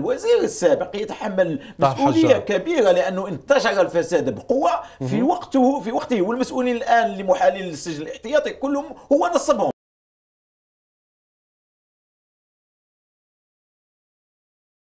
الوزير السابق يتحمل مسؤولية كبيرة لأنه انتشر الفساد بقوة في وقته في وقته والمسؤولين الآن لمحاليل السجن الاحتياطي كلهم هو نصبهم.